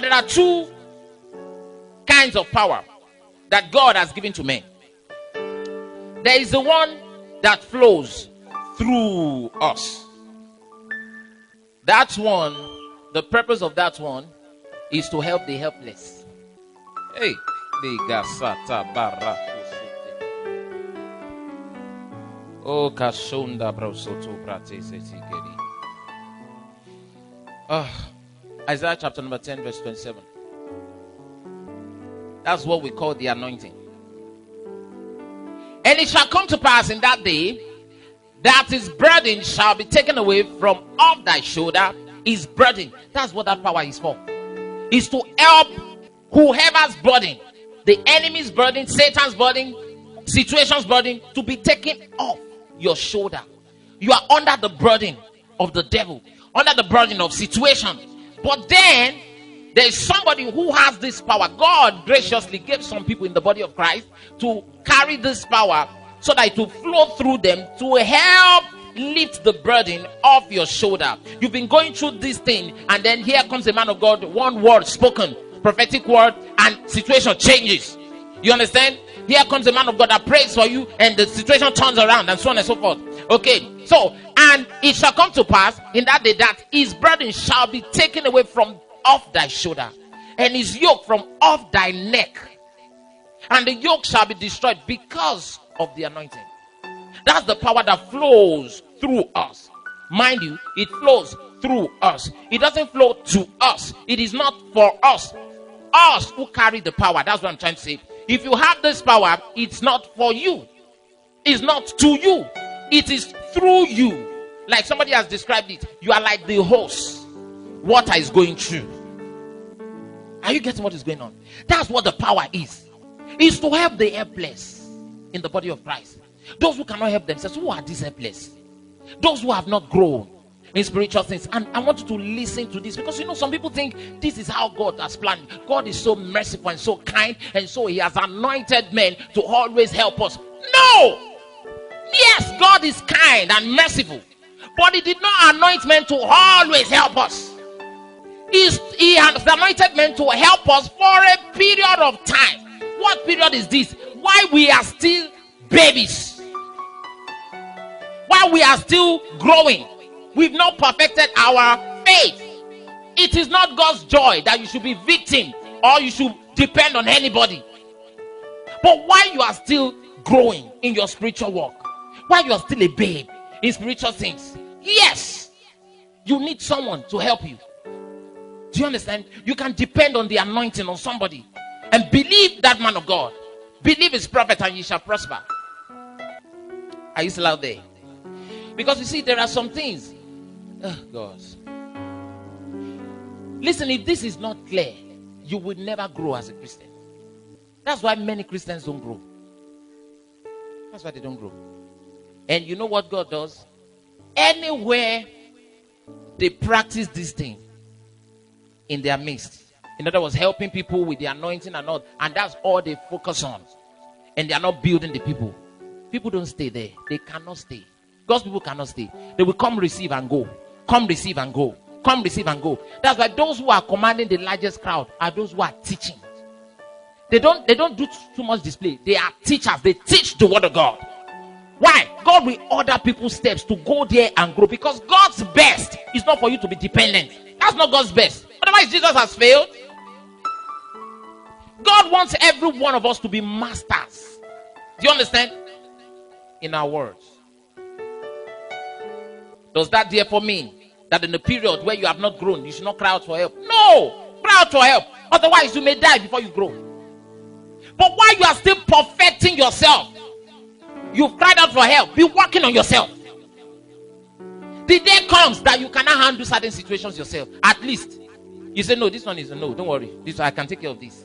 There are two kinds of power that God has given to men. There is the one that flows through us. That one, the purpose of that one is to help the helpless. Hey. Oh, Brosoto Setigeri. Ah, Isaiah chapter number 10, verse 27. That's what we call the anointing. And it shall come to pass in that day that his burden shall be taken away from off thy shoulder. His burden. That's what that power is for. Is to help whoever's burden, the enemy's burden, Satan's burden, situation's burden, to be taken off your shoulder. You are under the burden of the devil, under the burden of situation. But then there is somebody who has this power. God graciously gave some people in the body of Christ to carry this power so that it will flow through them to help lift the burden off your shoulder. You've been going through this thing, and then here comes a man of God, one word spoken, prophetic word, and situation changes. You understand? Here comes a man of God that prays for you, and the situation turns around, and so on and so forth. Okay, so and it shall come to pass in that day that his burden shall be taken away from off thy shoulder, and his yoke from off thy neck, and the yoke shall be destroyed because of the anointing. That's the power that flows through us. Mind you, it flows through us. It doesn't flow to us. It is not for us. Us who carry the power. That's what I'm trying to say. If you have this power, it's not for you. It's not to you. It is through you. Like somebody has described it. You are like the hose. Water is going through. Are you getting what is going on? That's what the power is. Is to help the helpless in the body of Christ. Those who cannot help themselves. Who are these helpless? Those who have not grown in spiritual things. And I want you to listen to this because you know some people think this is how God has planned. God is so merciful and so kind, and so He has anointed men to always help us. No! Yes, God is kind and merciful, but He did not anoint men to always help us. He's, he has anointed men to help us for a period of time. What period is this? Why we are still babies. While we are still growing, we've not perfected our faith. It is not God's joy that you should be victim or you should depend on anybody. But why you are still growing in your spiritual walk, while you are still a babe in spiritual things, yes, you need someone to help you. Do you understand? You can depend on the anointing on somebody and believe that man of God. Believe his prophet and you shall prosper. Are you still out there? Because you see, there are some things. Oh, God. Listen, if this is not clear, you will never grow as a Christian. That's why many Christians don't grow. That's why they don't grow. And you know what God does? Anywhere they practice this thing in their midst. In other words, helping people with the anointing and all, and that's all they focus on. And they are not building the people. People don't stay there. They cannot stay. God's people cannot stay. They will come receive and go. Come receive and go. Come receive and go. That's why those who are commanding the largest crowd are those who are teaching. They don't they don't do too much display. They are teachers. They teach the word of God. Why? God will order people's steps to go there and grow because God's best is not for you to be dependent. That's not God's best. Otherwise, Jesus has failed. God wants every one of us to be masters. Do you understand? In our words. Does that therefore mean that in the period where you have not grown, you should not cry out for help? No! Cry out for help. Otherwise, you may die before you grow. But while you are still perfecting yourself, you've cried out for help. Be working on yourself. The day comes that you cannot handle certain situations yourself. At least you say, No, this one is a no. Don't worry. This I can take care of this.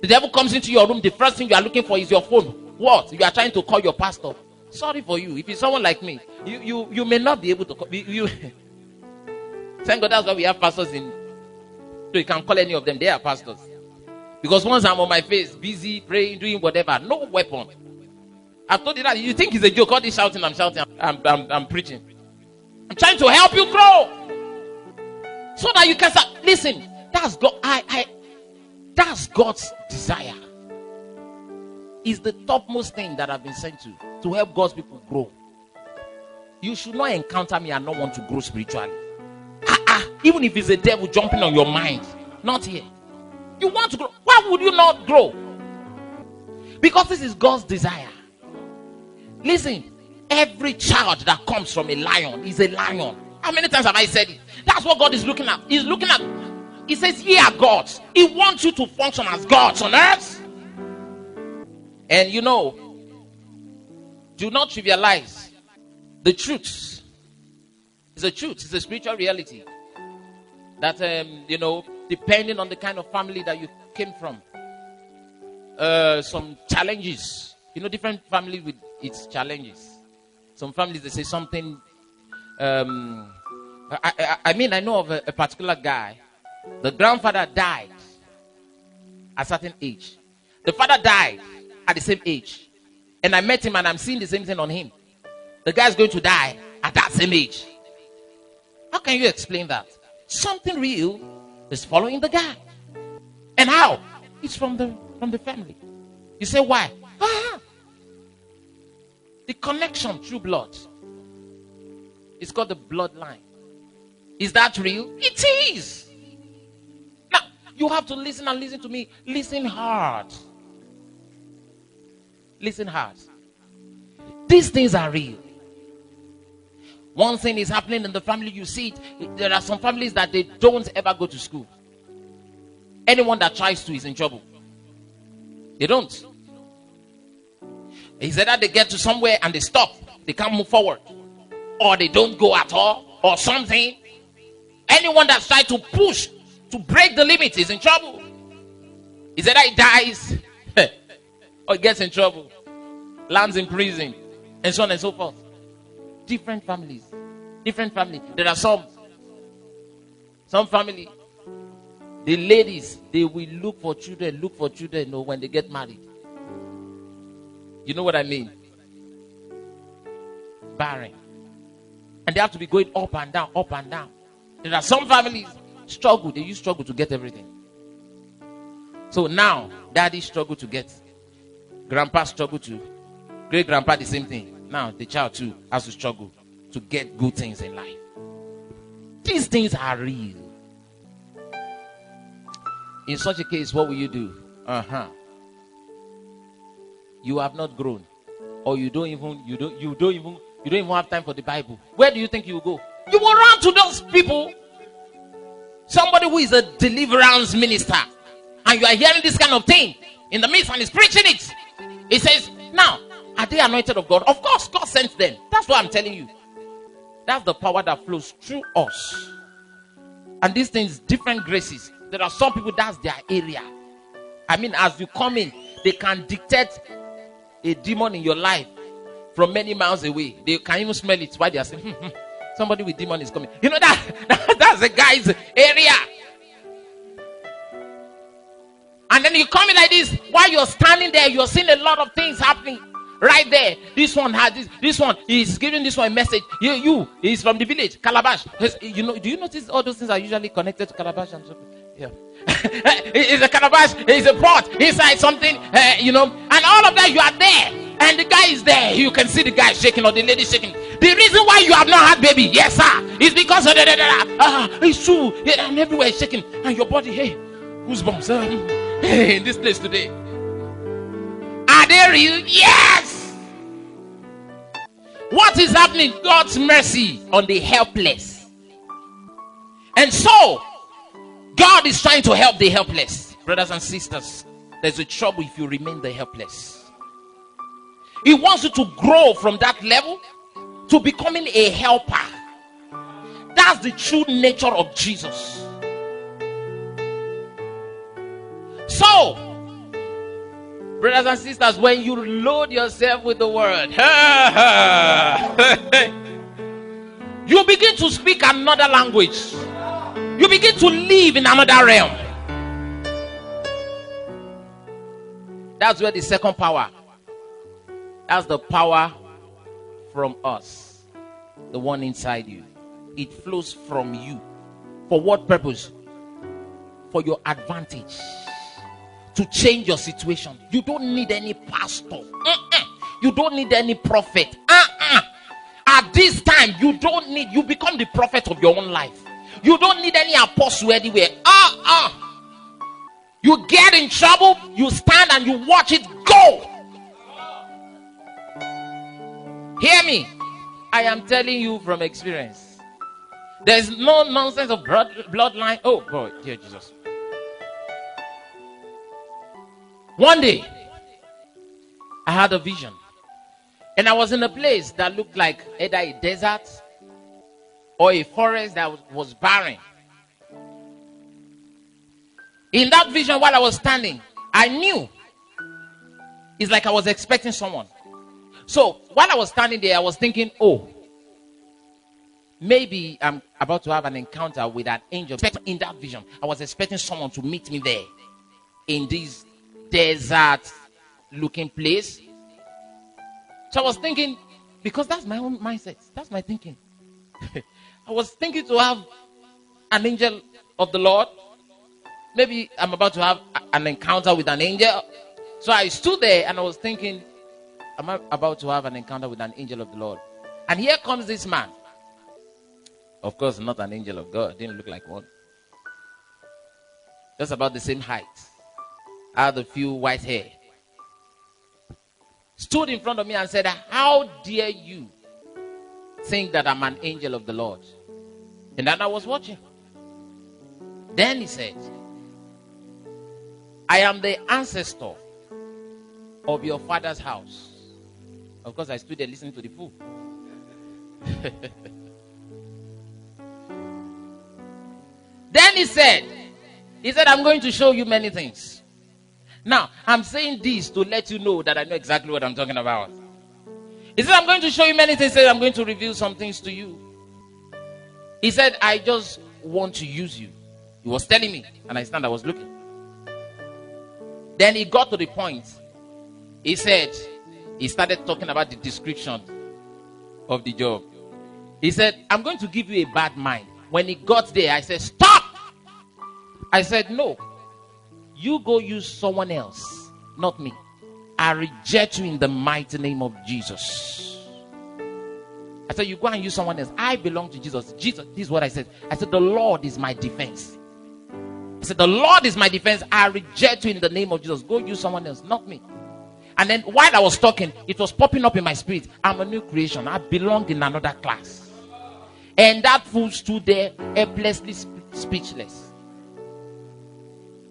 The devil comes into your room. The first thing you are looking for is your phone. What? You are trying to call your pastor. Sorry for you. If it's someone like me, you you, you may not be able to call. You, thank God that's why we have pastors in. So you can call any of them. They are pastors. Because once I'm on my face, busy praying, doing whatever, no weapon. I've told you that. You think it's a joke? All this shouting, I'm shouting, I'm, I'm, I'm preaching. I'm trying to help you grow. So that you can start. Listen, That's God. I, I, that's God's desire. Is the topmost thing that I've been sent to to help God's people grow. You should not encounter me and not want to grow spiritually. Ah, ah, even if it's a devil jumping on your mind, not here. You want to grow. Why would you not grow? Because this is God's desire. Listen, every child that comes from a lion is a lion. How many times have I said it? That's what God is looking at. He's looking at, He says, Ye are gods. He wants you to function as gods on earth. And you know, do not trivialize the truth. It's a truth, it's a spiritual reality. That, um, you know, depending on the kind of family that you came from, uh, some challenges. You know, different family with its challenges. Some families they say something. Um, I, I, I mean, I know of a, a particular guy. The grandfather died at a certain age. The father died at the same age. And I met him and I'm seeing the same thing on him. The guy's going to die at that same age. How can you explain that? Something real is following the guy. And how? It's from the from the family. You say why? Ah, the connection through blood. It's called the bloodline. Is that real? It is. Now you have to listen and listen to me. Listen hard. Listen hard. These things are real. One thing is happening in the family, you see it. There are some families that they don't ever go to school. Anyone that tries to is in trouble. They don't. It's either they get to somewhere and they stop, they can't move forward, or they don't go at all, or something. Anyone that's trying to push to break the limit is in trouble. Is either he dies or gets in trouble, lands in prison, and so on and so forth. Different families, different families. There are some, some family the ladies, they will look for children, look for children you know, when they get married. You know what I mean? Barren. And they have to be going up and down, up and down. There are some families struggle, they use struggle to get everything. So now, daddy struggle to get, grandpa struggle to, great grandpa the same thing. Now the child too has to struggle to get good things in life. These things are real. In such a case, what will you do? Uh huh. You have not grown, or you don't even you don't you don't even you don't even have time for the Bible. Where do you think you will go? You will run to those people. Somebody who is a deliverance minister, and you are hearing this kind of thing in the midst, and he's preaching it. He says, "Now, are they anointed of God? Of course, God sent them. That's what I'm telling you. That's the power that flows through us. And these things, different graces, there are some people that's their area. I mean, as you come in, they can dictate a demon in your life from many miles away. They can even smell it while they are saying, hmm, hmm, somebody with demon is coming. You know that, that that's the guy's area. And then you come in like this while you're standing there, you're seeing a lot of things happening right there. This one has this. This one is giving this one a message. You, you, is from the village, Calabash. You know, do you notice all those things are usually connected to Calabash and so? Yeah. it's a calabash, it's a pot, inside something, uh, you know, and all of that, you are there. And the guy is there. You can see the guy shaking or the lady shaking. The reason why you have not had baby, yes, sir, is because of da, da, da, da. Uh, it's true. Yeah, and everywhere is shaking. And your body, hey, who's bombs? Um, hey, in this place today. Are they real? Yes. What is happening? God's mercy on the helpless. And so, God is trying to help the helpless. Brothers and sisters, there's a trouble if you remain the helpless. He wants you to grow from that level to becoming a helper. That's the true nature of Jesus. So, brothers and sisters, when you load yourself with the word, you begin to speak another language you begin to live in another realm. That's where the second power. That's the power from us, the one inside you. It flows from you. For what purpose? for your advantage to change your situation. You don't need any pastor. You don't need any prophet. Uh-uh. At this time, you don't need, you become the prophet of your own life. You don't need any apostle anywhere. Uh-uh. You get in trouble, you stand and you watch it go. Hear me. I am telling you from experience. There's no nonsense of blood, bloodline. Oh, God, dear Jesus. One day, I had a vision. And I was in a place that looked like either a desert or a forest that was barren. In that vision, while I was standing, I knew it's like I was expecting someone. So while I was standing there, I was thinking, oh, maybe I'm about to have an encounter with an angel. In that vision, I was expecting someone to meet me there in this desert looking place. So I was thinking, because that's my own mindset, that's my thinking. I was thinking to have an angel of the Lord. Maybe I'm about to have an encounter with an angel. So I stood there and I was thinking, I'm about to have an encounter with an angel of the Lord? And here comes this man. Of course, not an angel of God. Didn't look like one. Just about the same height. Had a few white hair. Stood in front of me and said, How dare you think that I'm an angel of the Lord? And then I was watching. Then he said, I am the ancestor of your father's house. Of course, I stood there listening to the fool. then he said, He said, I'm going to show you many things. Now, I'm saying this to let you know that I know exactly what I'm talking about. He said, I'm going to show you many things. He said, I'm going to reveal some things to you. He said, I just want to use you. He was telling me, and I stand, I was looking. Then he got to the point. He said, he started talking about the description of the job. He said, I'm going to give you a bad mind. When he got there, I said, Stop! I said, No. You go use someone else, not me. I reject you in the mighty name of Jesus. I said, You go and use someone else. I belong to Jesus. Jesus, this is what I said. I said, The Lord is my defense. I said, The Lord is my defense. I reject you in the name of Jesus. Go use someone else, not me. And then while I was talking, it was popping up in my spirit. I'm a new creation. I belong in another class. And that fool stood there helplessly speechless.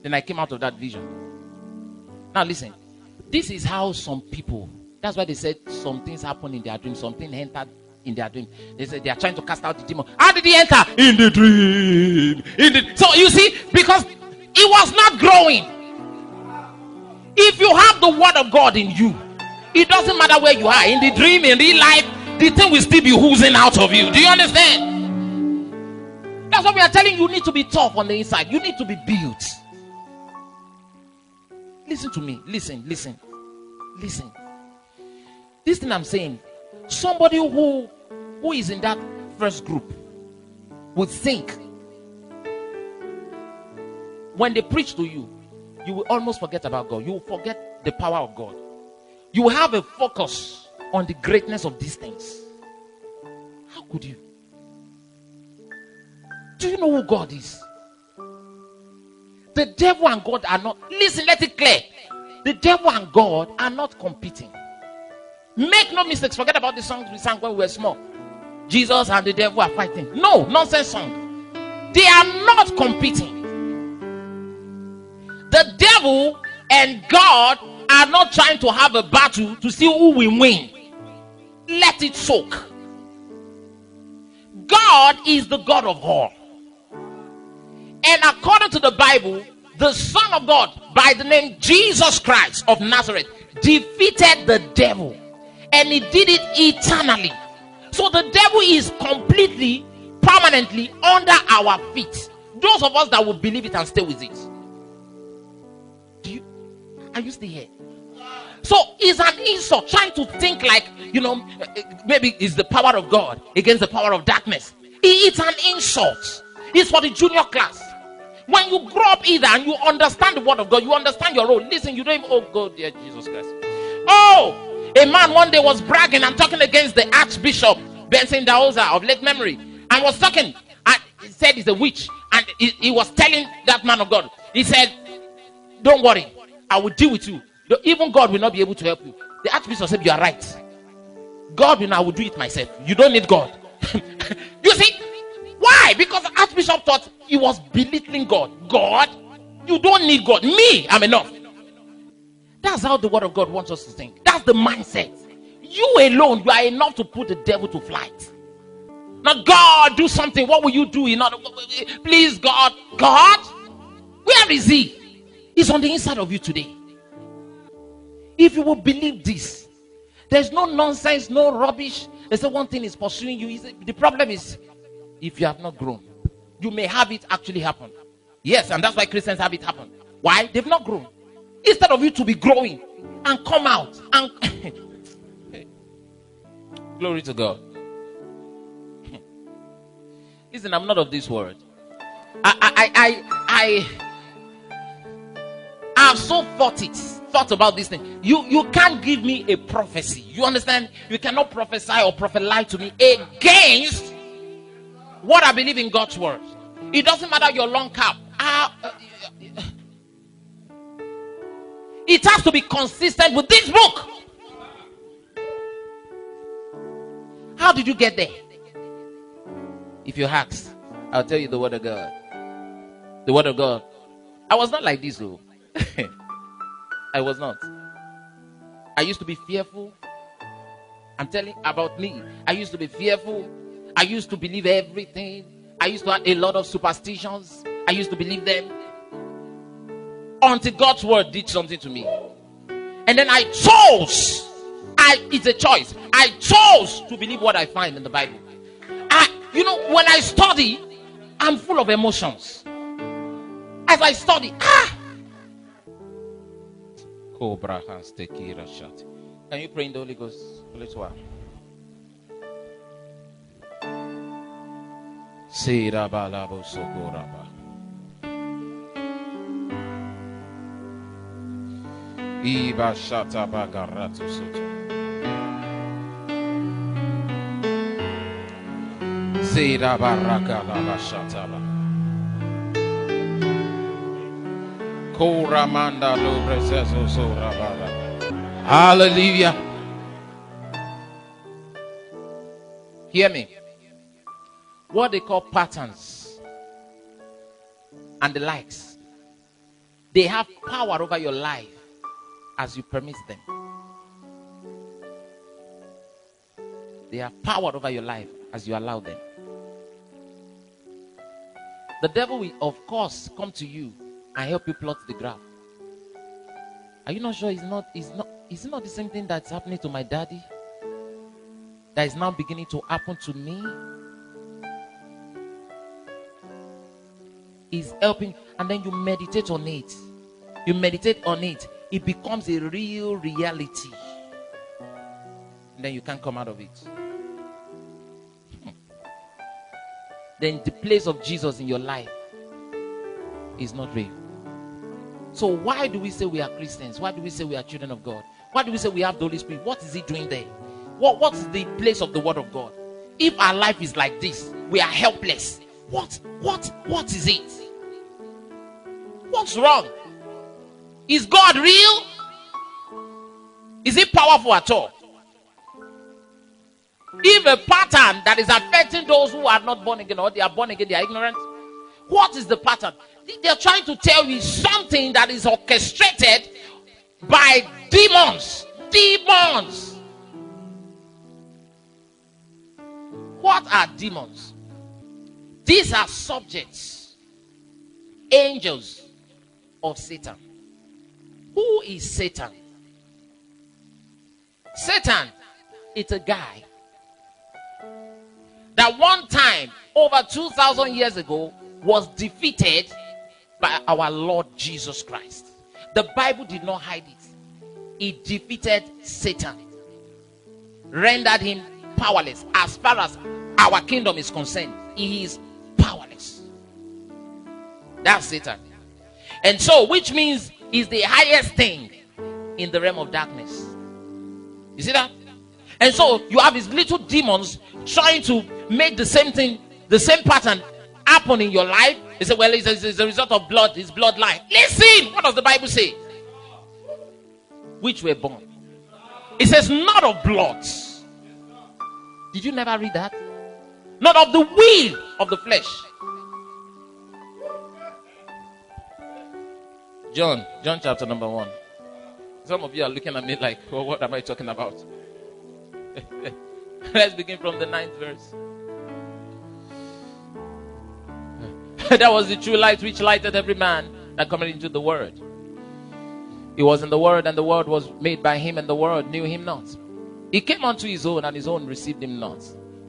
Then I came out of that vision. Now listen. This is how some people, that's why they said some things happen in their dream, something entered in their dream. They said they are trying to cast out the demon. How did he enter? In the dream. In the so you see, because it was not growing. If you have the word of God in you, it doesn't matter where you are in the dream, in real life, the thing will still be oozing out of you. Do you understand? That's what we are telling you. You need to be tough on the inside, you need to be built. Listen to me. Listen, listen, listen. This thing I'm saying, somebody who who is in that first group would think when they preach to you, you will almost forget about God. You will forget the power of God. You will have a focus on the greatness of these things. How could you? Do you know who God is? The devil and God are not, listen, let it clear. The devil and God are not competing. Make no mistakes. Forget about the songs we sang when we were small. Jesus and the devil are fighting. No, nonsense song. They are not competing. The devil and God are not trying to have a battle to see who will win. Let it soak. God is the God of all. And according to the Bible, the Son of God, by the name Jesus Christ of Nazareth, defeated the devil. And he did it eternally. So the devil is completely, permanently under our feet. Those of us that will believe it and stay with it. Do you are you still here? So it's an insult trying to think like, you know, maybe it's the power of God against the power of darkness. It's an insult. It's for the junior class. When you grow up either and you understand the word of God, you understand your role. Listen, you don't even, oh God, dear Jesus Christ. Oh, a man one day was bragging and talking against the Archbishop Benson Idahosa of late memory and was talking and he said he's a witch and he, he was telling that man of God, he said, Don't worry, I will deal with you. Even God will not be able to help you. The Archbishop said, You are right. God will, I will do it myself. You don't need God. you see, why? Because the Archbishop thought he was belittling God. God, you don't need God. Me, I'm enough. That's how the word of God wants us to think. That's the mindset. You alone, you are enough to put the devil to flight. Now, God, do something. What will you do? You know, please, God, God, where is He? He's on the inside of you today. If you will believe this, there's no nonsense, no rubbish. There's the one thing is pursuing you. The problem is if you have not grown, you may have it actually happen. Yes, and that's why Christians have it happen. Why? They've not grown. Instead of you to be growing and come out and glory to God. Listen, I'm not of this world. I I I I, I have so thought it thought about this thing. You you can't give me a prophecy. You understand? You cannot prophesy or prophesy to me against what I believe in God's word. It doesn't matter your long cap. Uh, uh, it has to be consistent with this book. How did you get there? If you ask, I'll tell you the word of God. The word of God. I was not like this, though. I was not. I used to be fearful. I'm telling about me. I used to be fearful. I used to believe everything. I used to have a lot of superstitions. I used to believe them. Until God's word did something to me. And then I chose. I it's a choice. I chose to believe what I find in the Bible. I you know when I study, I'm full of emotions. As I study, ah Cobra has tequila shot. Can you pray in the Holy Ghost for a little while? Sira balabo sokoraba. Iba shata bagaratu soto. Sira baraka laba shataba. Hallelujah. Hear me. What they call patterns and the likes, they have power over your life as you permit them. They have power over your life as you allow them. The devil will, of course, come to you and help you plot the graph. Are you not sure it's not it's not is it not the same thing that's happening to my daddy? That is now beginning to happen to me? Is helping, and then you meditate on it. You meditate on it, it becomes a real reality. And then you can't come out of it. Hmm. Then the place of Jesus in your life is not real. So why do we say we are Christians? Why do we say we are children of God? Why do we say we have the Holy Spirit? What is He doing there? What What's the place of the Word of God? If our life is like this, we are helpless. What what what is it? What's wrong? Is God real? Is He powerful at all? If a pattern that is affecting those who are not born again or they are born again, they are ignorant. What is the pattern? they're trying to tell you something that is orchestrated by demons. Demons. What are demons? These are subjects, angels of Satan. Who is Satan? Satan is a guy that one time, over 2,000 years ago, was defeated by our Lord Jesus Christ. The Bible did not hide it. It defeated Satan, rendered him powerless. As far as our kingdom is concerned, he is powerless. That's Satan. And so, which means is the highest thing in the realm of darkness. You see that? And so you have these little demons trying to make the same thing, the same pattern happen in your life. They say, Well, it's a, it's a result of blood, it's bloodline. Listen, what does the Bible say? Which were born. It says, Not of blood. Did you never read that? Not of the will of the flesh. John, John chapter number one. Some of you are looking at me like, well, what am I talking about? Let's begin from the ninth verse. that was the true light which lighted every man that cometh into the world. He was in the world, and the world was made by him, and the world knew him not. He came unto his own, and his own received him not.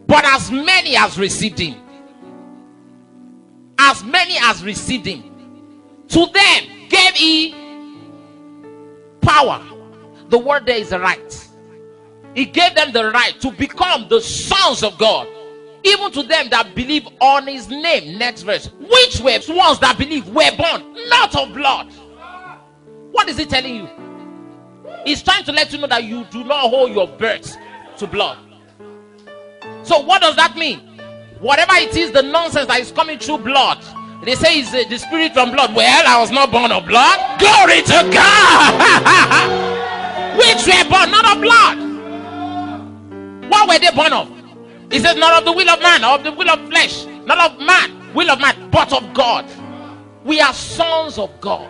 But as many as received him, as many as received him, to them gave he power. The word there is the right. He gave them the right to become the sons of God. Even to them that believe on his name. Next verse. Which were ones that believe were born not of blood. What is he telling you? He's trying to let you know that you do not hold your birth to blood. So, what does that mean? Whatever it is, the nonsense that is coming through blood, they say it's the spirit from blood. Well, I was not born of blood. Glory to God. Which were born not of blood. What were they born of? He says, not of the will of man, of the will of flesh, not of man, will of man, but of God. We are sons of God.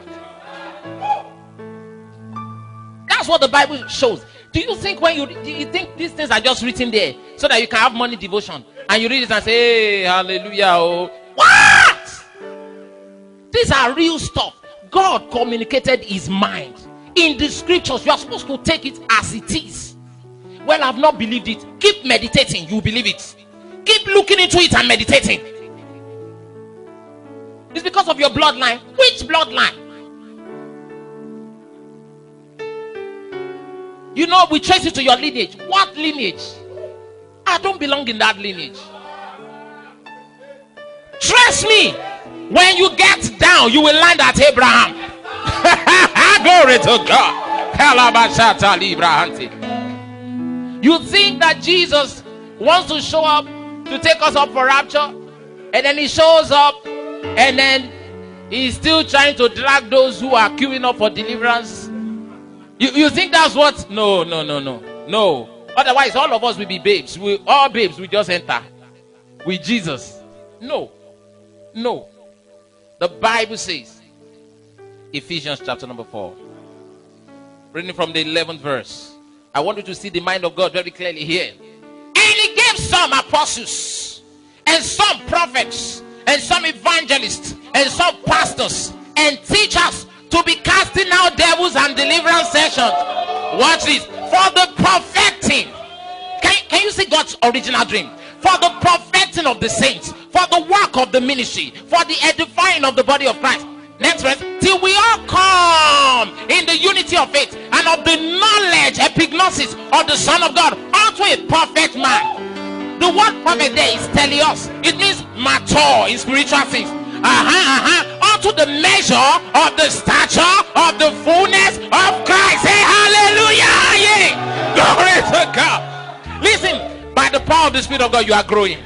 That's what the Bible shows. Do you think when you you think these things are just written there so that you can have money devotion and you read it and say, Hey, hallelujah? Oh, what? These are real stuff. God communicated his mind in the scriptures. You are supposed to take it as it is. Well, I've not believed it. Keep meditating, you believe it. Keep looking into it and meditating. It's because of your bloodline. Which bloodline? You know, we trace it to your lineage. What lineage? I don't belong in that lineage. Trust me. When you get down, you will land at Abraham. Glory to God. You think that Jesus wants to show up to take us up for rapture, and then he shows up, and then he's still trying to drag those who are queuing up for deliverance. You, you think that's what? No, no, no, no, no. Otherwise, all of us will be babes. We all babes we just enter with Jesus. No, no. The Bible says, Ephesians chapter number 4, reading from the 11th verse. I want you to see the mind of God very clearly here. And He gave some apostles, and some prophets, and some evangelists, and some pastors, and teachers to be casting out devils and deliverance sessions. Watch this for the perfecting. Can, can you see God's original dream? For the perfecting of the saints, for the work of the ministry, for the edifying of the body of Christ. Next verse, till we all come in the unity of faith and of the knowledge, epignosis of the Son of God, unto a perfect man. The word perfect there is teleos. It means mature in spiritual things. Uh-huh, uh-huh. Unto the measure of the stature of the fullness of Christ. Say hallelujah. Yeah. Glory to God. Listen, by the power of the Spirit of God, you are growing.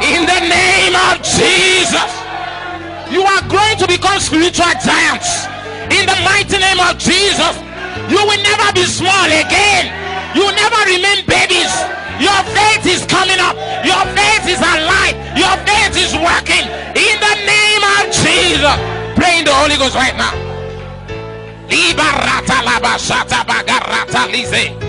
In the name of Jesus. You are growing to become spiritual giants. In the mighty name of Jesus. You will never be small again. You will never remain babies. Your faith is coming up. Your faith is alive. Your faith is working. In the name of Jesus. Pray in the Holy Ghost right now. Liberata bagarata lize.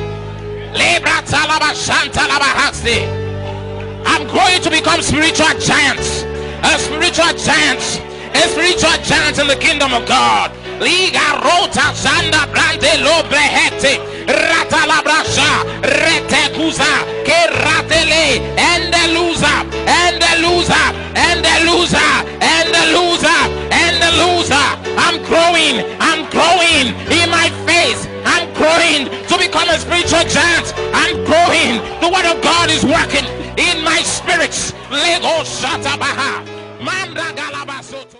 I'm going to become spiritual giants. A spiritual giants. A spiritual giant in the kingdom of God. Liga rota zanda grande lo brehete. Rata la brasha. Rete kuza. Ke ratele. And the loser. And the loser. And the loser. And the loser. And the loser. I'm growing. I'm growing in my face. I'm growing to become a spiritual giant. I'm growing. The word of God is working in my spirits. Lego Shatabaha. Mandagala.